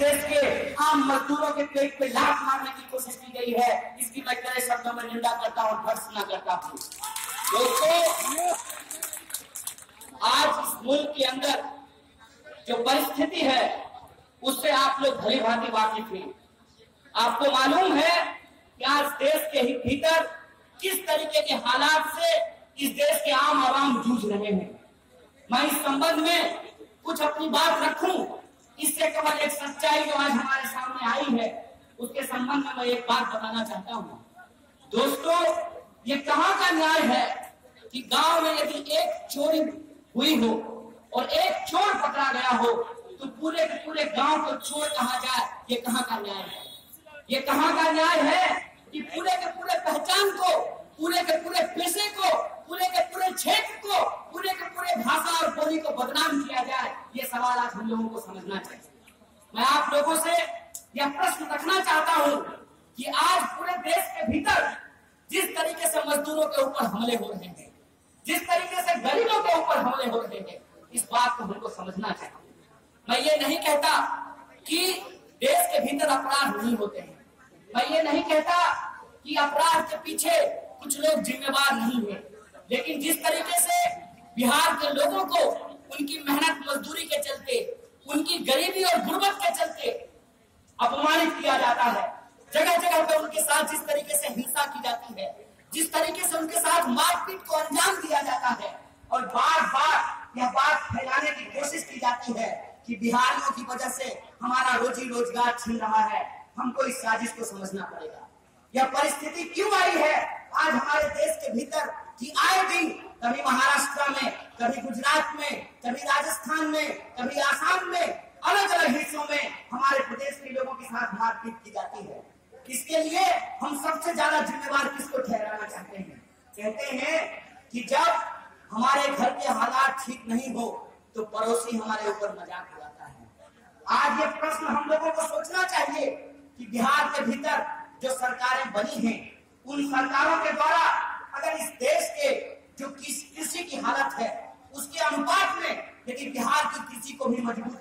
देश के आम मजदूरों के पेट पे लात मारने की कोशिश की गई है। इसकी मैं कड़े शब्दों में निंदा करता हूँ भर्सना करता हूँ। दोस्तों, आज इस मुल्क के अंदर जो परिस्थिति है, उससे आप लोग भली भांति वाकिफ हैं। आपको मालूम है कि आज देश के ही भीतर किस तरीके के हालात से इस देश के आम आवाम जूझ रहे हैं। मैं इस संबंध में कुछ अपनी बात रखूँ इससे केवल एक सच्चाई जो आज हमारे सामने आई है, उसके संबंध में मैं एक बात बताना चाहता हूँ। दोस्तों, ये कहाँ का न्याय है कि गाँव में यदि एक चोरी हुई हो और एक चोर पकड़ा गया हो तो पूरे के पूरे गाँव को चोर कहा जाए, ये कहाँ का न्याय है? ये कहाँ का न्याय है कि पूरे के पूरे पहचान को, पूरे के पूरे पेशे को, पूरे के पूरे क्षेत्र को भाषा और बोली को बदनाम किया जाए, ये सवाल आज हम लोगों को समझना चाहिए। मैं आप लोगों से यह प्रश्न रखना चाहता हूँ कि आज पूरे देश के भीतर जिस तरीके से मजदूरों के ऊपर हमले हो रहे हैं, जिस तरीके से गरीबों के ऊपर हमले हो रहे हैं, इस बात को हमको समझना चाहिए। मैं ये नहीं कहता कि देश के भीतर अपराध नहीं होते हैं। मैं ये नहीं कहता कि अपराध के पीछे कुछ लोग जिम्मेवार नहीं है, लेकिन जिस तरीके से बिहार के लोगों को, उनकी मेहनत, मजदूरी के चलते, उनकी गरीबी और गुर्बत के चलते अपमानित किया जाता है। जगह जगह पर उनके साथ जिस तरीके से हिंसा की जाती है, जिस तरीके से उनके साथ मारपीट को अंजाम दिया जाता है, और बार बार यह बात फैलाने की कोशिश की जाती है कि बिहारियों की वजह से हमारा रोजी रोज़गार छिन रहा है। हमको इस साजिश को समझना पड़ेगा। यह परिस्थिति क्यों आई है? आज हमारे देश के भीतर कि आए दिन कभी महाराष्ट्र में, कभी गुजरात में, कभी राजस्थान में, कभी आसाम में अलग अलग हिस्सों में हमारे प्रदेश के लोगों के साथ मारपीट की जाती है। इसके लिए हम सबसे ज़्यादा जिम्मेवार किसको ठहराना चाहते हैं? कहते हैं कि जब हमारे घर के हालात ठीक नहीं हो तो पड़ोसी हमारे ऊपर मज़ाक उड़ाता है। आज ये प्रश्न हम लोगों को सोचना चाहिए कि बिहार के भीतर जो सरकारें बनी हैं, उन सरकारों के द्वारा जो किस कृषि की हालत है, उसके अनुपात में, लेकिन बिहार की कृषि को भी मज़बूत